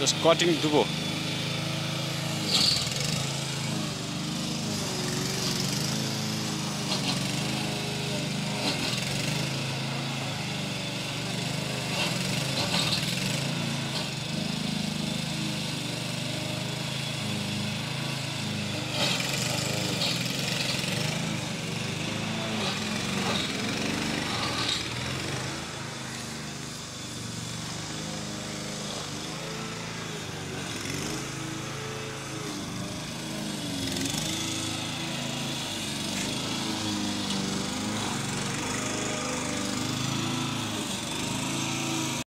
Just cutting दुबो।